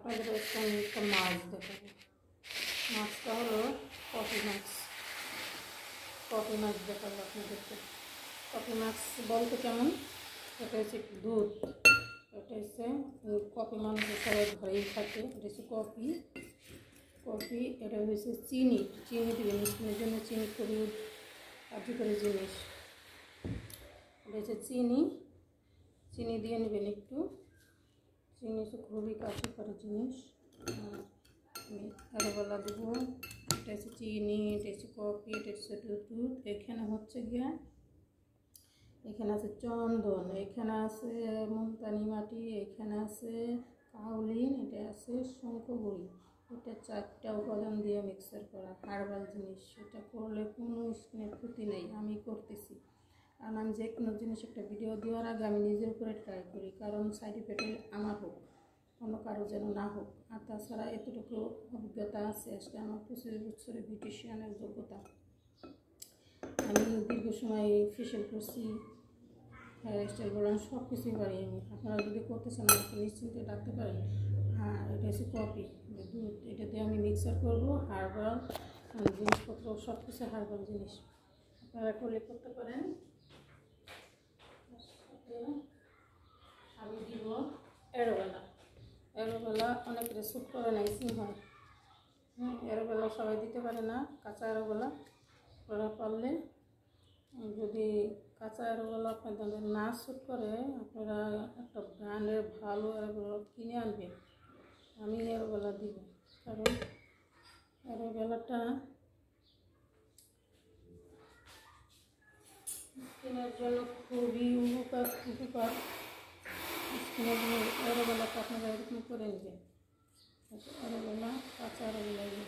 আপনাদের একটা মাছ দেখাবো মাছটা হলো কপি মাছ কপি মাছ দেখাবো আপনাদেরকে কপি মাছ বলতে কেমন এটা হচ্ছে দুধ এটা হচ্ছে কপি মাছ সবাই ঘরেই থাকে এটা হচ্ছে কপি কফি এটা হচ্ছে চিনি চিনি দেবেন স্কিনের জন্য চিনি খুবই কার্যকরী জিনিস এটা হচ্ছে চিনি চিনি দিয়ে নেবেন একটু হচ্ছে খুবই কার্যকরী জিনিস। আর আমি দেবো, এটা হচ্ছে চিনি, এটা হচ্ছে কফি, এটা হচ্ছে দুধ, এখানে হচ্ছে গিয়া, এখানে আছে চন্দন, এখানে আছে মুলতানি মাটি, এখানে আছে কাউলিন, এটা আছে শঙ্কগুড়ি এটা চারটা উপাদান দিয়ে মিক্সার করা হার্বাল জিনিস। এটা করলে কোনো স্কিনের ক্ষতি নেই, আমি করতেছি। কারণ আমি যে কোনো জিনিস একটা ভিডিও দেওয়ার আগে আমি নিজের উপরে ট্রাই করি, কারণ সাইড ইফেক্ট আমার হোক, অন্য কারও যেন না হোক। আর তাছাড়া এতটুকু অভিজ্ঞতা আছে, আজকে আমার পঁচিশ বছরের বিউটিশিয়ানের যোগ্যতা। আমি দীর্ঘ সময় ফেশিয়াল করছি হেয়ার স্টাইল বলেন সব কিছুই পারি আমি। আপনারা যদি করতে চান, আমাকে নিশ্চিন্তে ডাকতে পারেন। আর এটা হচ্ছে কফি দুধ এটা দিয়ে আমি মিক্সার করব হার্বাল জিনিসপত্র সব কিছু হার্বাল জিনিস। আপনারা করলে করতে পারেন। আমি দিব। অ্যারোবেলা অ্যারোবেলা অনেকের স্যুট করে না ইসিং হয় হ্যাঁ অ্যারোবেলা সবাই দিতে পারে না, কাঁচা অ্যারোবেলা ওরা পারলে। যদি কাঁচা অ্যারোবেলা আপনাদের না স্যুট করে, আপনারা একটা ব্র্যান্ডের ভালো অ্যারোবেলা কিনে আনবেন। আমি অ্যারোবেলা দিব। কারণ অ্যারোবেলাটা স্কিনের জন্য খুবই উপকার উপকার স্কিনের জন্য অ্যারোবেলাটা আপনারা এরকম করে নেবেন অ্যারোবেলা কাঁচা অ্যারোবেলা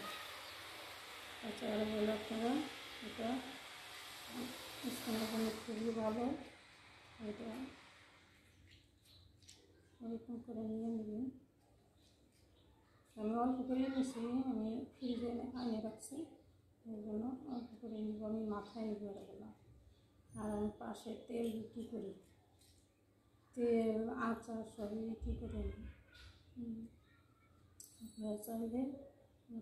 কাঁচা অ্যারোবেলা আপনারা এটা স্কিনের জন্য খুবই ভালো। এটা এরকম করে নিয়ে নেবেন। আমি অল্প করে নিয়েছি আমি ফ্রিজে আনিয়ে রাখছি। এই জন্য অল্প করে নিব, আমি মাথায় নিব এগুলো আর আমি পাশে তেল বিক্রি করি। তেল, আচার সবই বিক্রি করে আপনারা চাইলে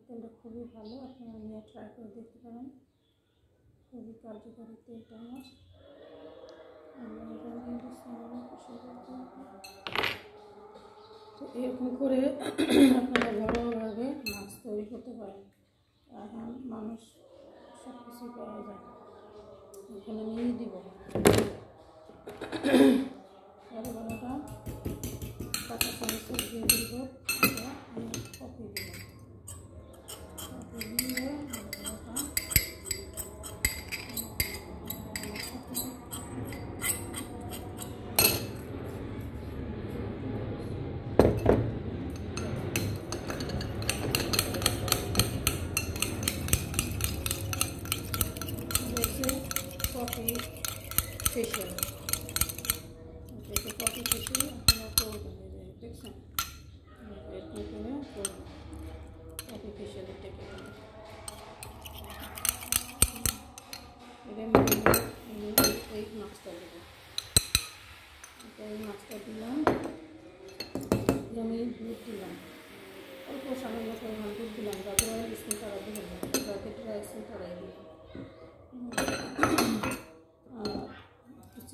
তেলটা খুবই ভালো, আপনারা নিয়ে ট্রাই করে দেখতে পারেন। খুবই কার্যকরী তেলটা আমার। তো এরকম করে আপনারা ঘরোয়াভাবে মাছ তৈরি করতে পারেন। এখন মানুষ সব কিছু পাওয়া যায়। এখানে নিয়ে দিব। বেলাটা কাঁচা চামচ দিয়ে দিব। কফি ফেশিয়াল এটা কফি ফেশিয়াল আপনারা করবেন দেখছেন এরকম করে করবেন কফি ফেশিয়াল এটাকে এটা এই মাছটা দেবো এটা এই মাছটা দিলাম আমি দুধ দিলাম অল্প সামান্য পরিমাণ দুধ দিলাম যাতে স্কিন তারা দিলাম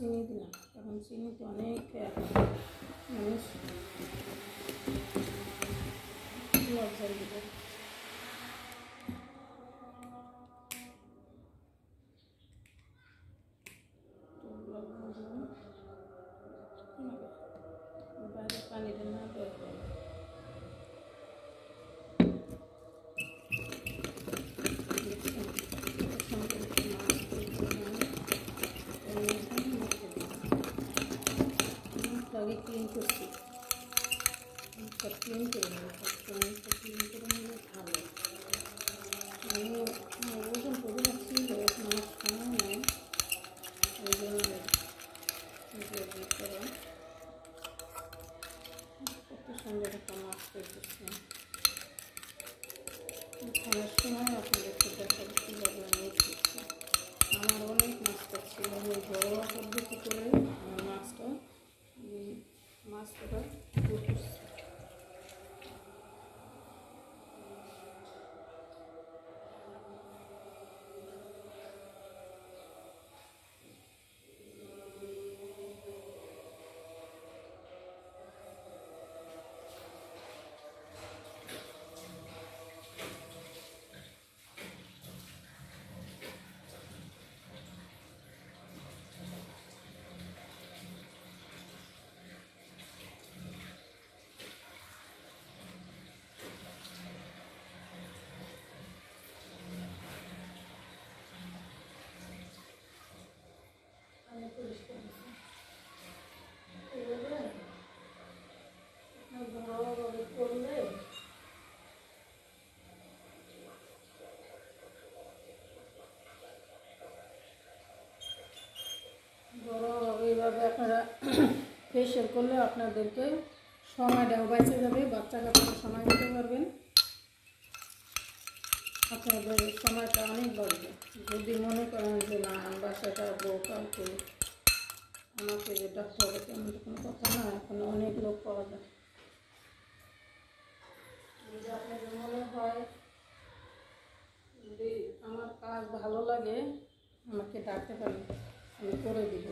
চিনি দিলাম। কারণ চিনি তো অনেক মানুষ লজ্জার দিবে বাইরে পানিটা না দরকার আগে ক্লিন করছি। ক্লিন করে নেব করে নিলে ভালো। আমি ওজন করে রাখছি মানুষ সময় নেই ওই জন্য সুন্দর একটা মাছ করতেছি খাওয়ার সময় আপনাদেরকে দেখাবো কীভাবে আমি আমার অনেক মাছটা ছিল আমি ঘরোয়া পদ্ধতি করে sonra 30 শেয়ার করলে আপনাদেরকে সময়টাও বেঁচে যাবে বাচ্চা কাচ্চাকে সময় দিতে পারবেন আপনাদের সময়টা অনেক বাড়বে। যদি মনে করেন যে, না যাব কাউকে আমাকে যে ডাকতে হবে, তেমন তো কোনো কথা না, এখন অনেক লোক পাওয়া যায়। মনে হয় আমার কাজ ভালো লাগে, আমাকে ডাকতে পারেন, আমি করে দিব।